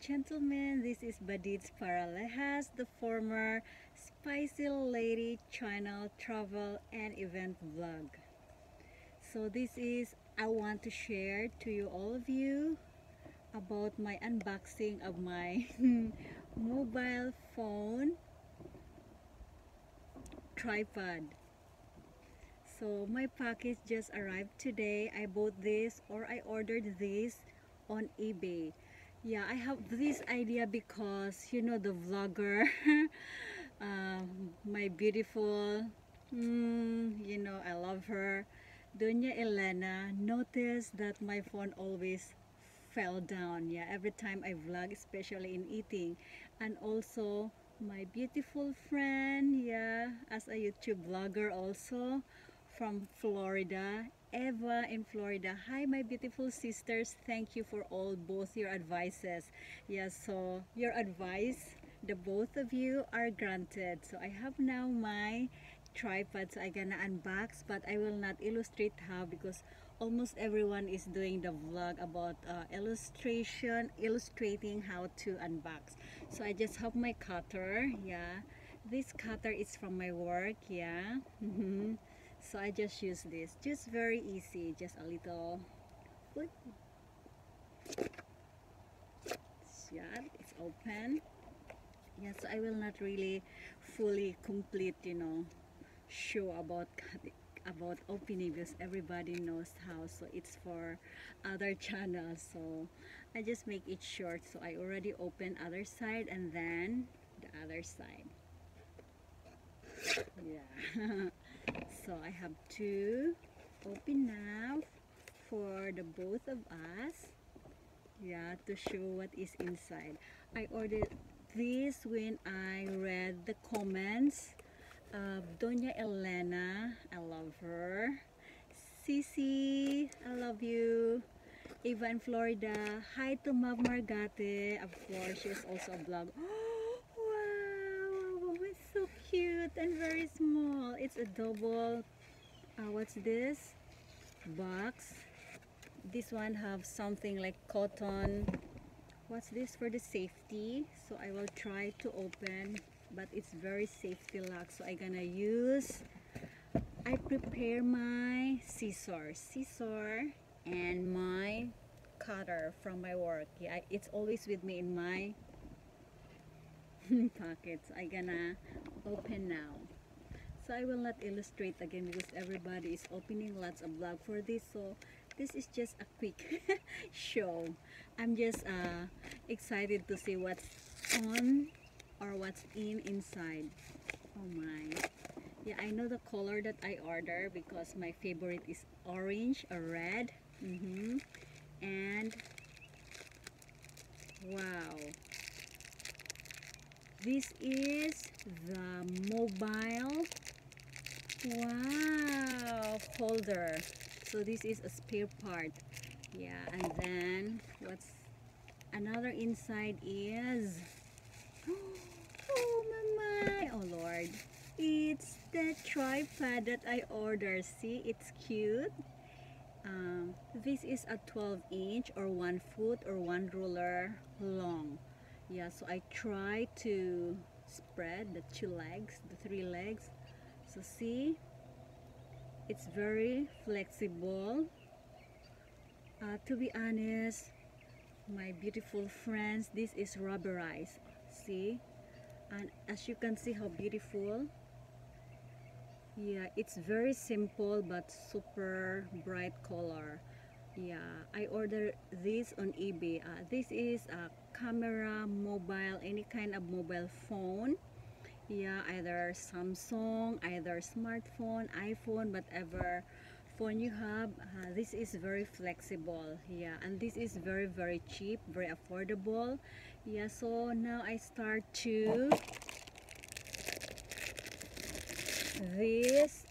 gentlemen, this is Badidz Paralejas, the former Spicy Lady channel travel and event vlog. So this is, I want to share to you all of you about my unboxing of my mobile phone tripod. So my package just arrived today. I bought this or I ordered this on eBay. Yeah, I have this idea because you know the vlogger, uh, my beautiful, mm, you know I love her, Doña Elena noticed that my phone always fell down. Yeah, every time I vlog, especially in eating, and also my beautiful friend, yeah, as a YouTube vlogger also from Florida Eva in Florida. Hi, my beautiful sisters. Thank you for all both your advices. Yes, yeah, so your advice, the both of you are granted. So I have now my tripod. So I'm gonna unbox, but I will not illustrate how because almost everyone is doing the vlog about uh, illustration, illustrating how to unbox. So I just have my cutter. Yeah, this cutter is from my work. Yeah. Mm-hmm so I just use this just very easy just a little yeah it's open. Yes yeah, so I will not really fully complete you know show about about opening because everybody knows how so it's for other channels. So I just make it short so I already open other side and then the other side. Yeah so I have two open now for the both of us. Yeah to show what is inside. I ordered this when I read the comments of Doña Elena. I love her. Sisi I love you. Eva in Florida hi to Mav Margate. Of course she's also a blog oh, cute and very small. It's a double, uh, what's this? Box. This one have something like cotton. What's this for the safety? So I will try to open, but it's very safety lock. So I gonna use, I prepare my scissors, scissor and my cutter from my work. Yeah, it's always with me in my pockets I gonna open now. So I will not illustrate again because everybody is opening lots of blog for this. So this is just a quick show. I'm just uh, excited to see what's on or what's in inside. Oh my. Yeah I know the color that I order because my favorite is orange or red. Mm -hmm. and wow this is the mobile wow holder so this is a spare part. Yeah and then what's another inside is oh my, oh lord. It's the tripod that I ordered. See it's cute. Um, this is a 12 inch or one foot or one ruler long yeah so I try to spread the two legs the three legs. So see it's very flexible. Uh, to be honest my beautiful friends this is rubberized see? And as you can see how beautiful yeah it's very simple but super bright color yeah I ordered this on eBay. Uh, this is a camera mobile any kind of mobile phone. Yeah either Samsung either smartphone iPhone whatever phone you have. Uh, this is very flexible. Yeah and this is very very cheap very affordable. Yeah so now I start to this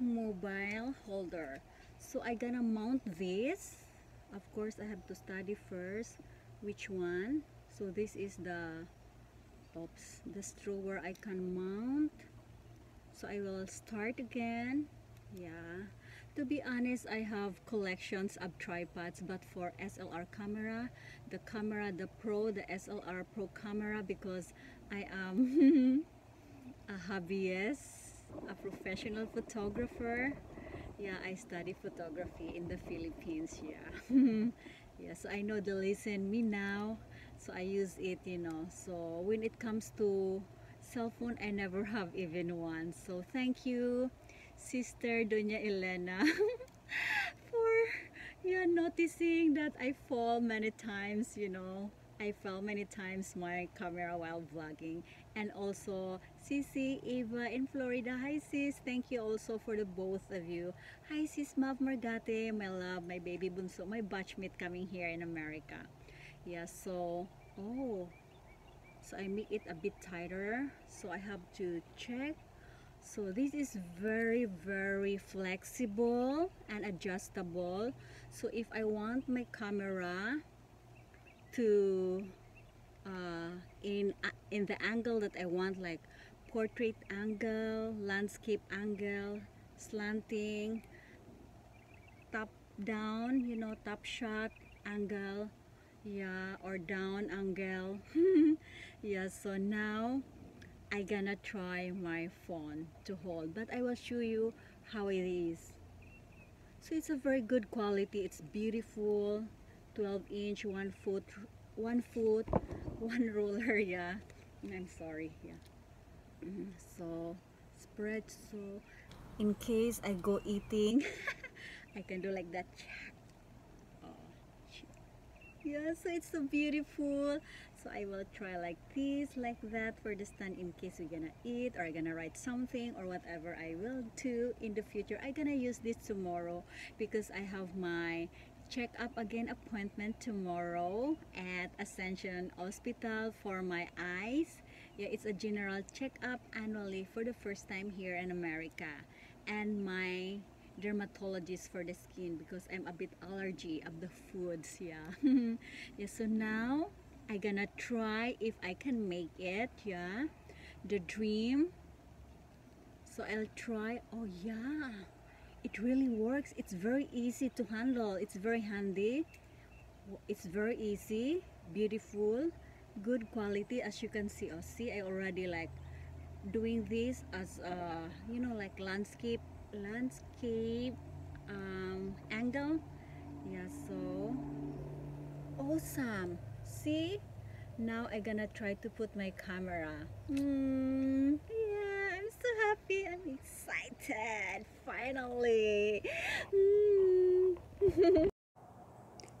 mobile holder so I gonna mount this. Of course I have to study first which one. So this is the oops the straw where I can mount. So I will start again. Yeah. To be honest I have collections of tripods but for SLR camera the camera the pro the SLR pro camera because I am a hobbyist a professional photographer yeah I study photography in the Philippines yeah. Yeah so I know the lesson me now so I use it you know. So when it comes to cell phone I never have even one. So thank you sister Doña Elena for yeah noticing that I fall many times you know I fell many times my camera while vlogging. And also Sisi Eva in Florida. Hi sis. Thank you also for the both of you. Hi sis Mav Margate. My love my baby bunso my batchmate coming here in America. Yeah so oh. So I make it a bit tighter. So I have to check. So this is very very flexible and adjustable. So if I want my camera to uh, in uh, in the angle that I want like portrait angle landscape angle slanting top down you know top shot angle yeah or down angle. Yeah so now I gonna try my phone to hold but I will show you how it is. So it's a very good quality. It's beautiful 12 inch one foot one foot one roller yeah. I'm sorry yeah. Mm-hmm. so spread so in case I go eating I can do like that. Yeah so it's so beautiful. So I will try like this like that for the stand in case we're gonna eat or I'm gonna write something or whatever I will do in the future. I'm gonna use this tomorrow because I have my check up again appointment tomorrow at Ascension Hospital for my eyes. Yeah it's a general checkup annually for the first time here in America. And my dermatologist for the skin because I'm a bit allergy of the foods yeah. Yeah so now I gonna try if I can make it yeah. The dream. So I'll try oh yeah it really works. It's very easy to handle. It's very handy. It's very easy beautiful good quality as you can see. Oh see I already like doing this as uh you know like landscape landscape um, angle. Yeah so awesome. See? Now I'm gonna try to put my camera. Mm, yeah I'm so happy. I'm excited finally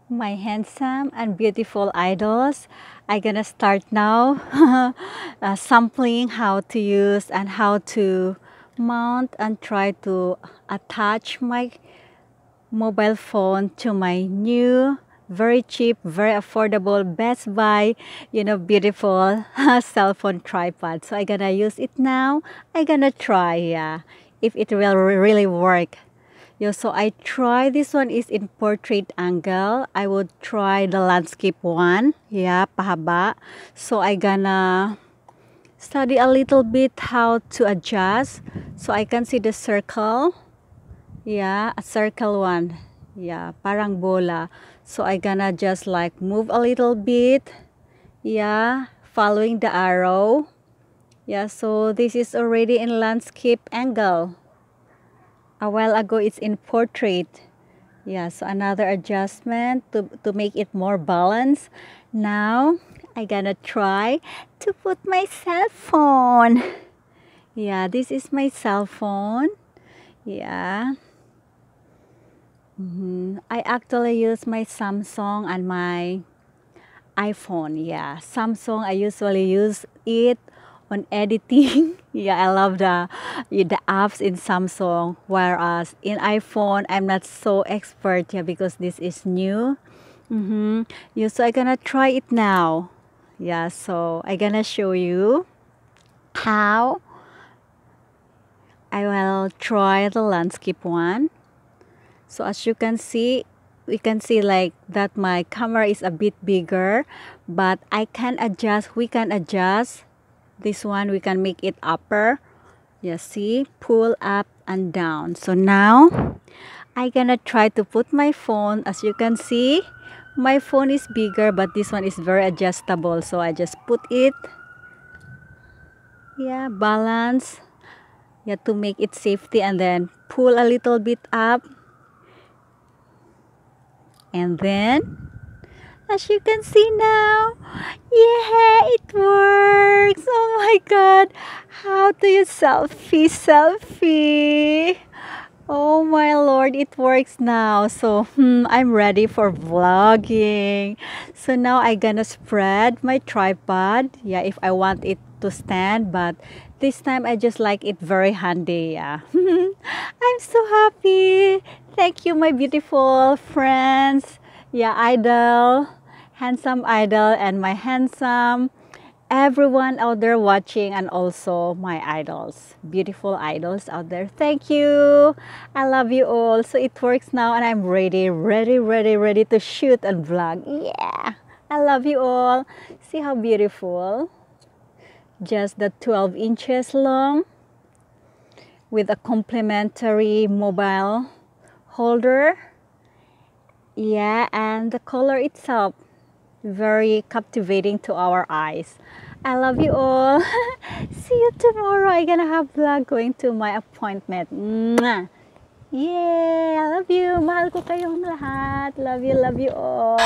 my handsome and beautiful idols. I'm gonna start now uh, sampling how to use and how to mount and try to attach my mobile phone to my new very cheap very affordable best buy you know beautiful cell phone tripod. So i gonna use it now. I gonna try yeah if it will really work. Yeah so i try this one is in portrait angle. I would try the landscape one. Yeah pahaba. So i gonna study a little bit how to adjust. So I can see the circle. Yeah a circle one. Yeah parang bola. So I gonna just like move a little bit. Yeah following the arrow yeah so this is already in landscape angle a while ago it's in portrait yeah so another adjustment to, to make it more balanced now I gonna try to put my cell phone. Yeah, this is my cell phone. Yeah. Mm -hmm. I actually use my Samsung and my iPhone. Yeah, Samsung I usually use it on editing. yeah, I love the the apps in Samsung. Whereas in iPhone, I'm not so expert. Yeah, because this is new. Mm -hmm. Yeah, so I'm gonna try it now yeah so I'm gonna show you how I will try the landscape one so as you can see we can see like that my camera is a bit bigger but I can adjust we can adjust this one we can make it upper. Yeah see pull up and down. So now I gonna try to put my phone. As you can see my phone is bigger but this one is very adjustable. So I just put it. Yeah balance. Yeah to make it safety and then pull a little bit up. And then as you can see now yeah it works oh my god how do you selfie selfie Oh my lord, it works now. So hmm, I'm ready for vlogging. So now I gonna spread my tripod. Yeah, if I want it to stand, but this time I just like it very handy. Yeah, I'm so happy. Thank you, my beautiful friends. Yeah, idol, handsome idol, and my handsome everyone out there watching and also my idols beautiful idols out there. Thank you. I love you all. So it works now and i'm ready ready ready ready to shoot and vlog. Yeah. I love you all. See how beautiful? Just the 12 inches long with a complimentary mobile holder. Yeah and the color itself very captivating to our eyes I love you all. See you tomorrow. I'm gonna have vlog going to my appointment. Mwah. Yeah, I love you. Mahal ko kayong lahat. Love you, love you all.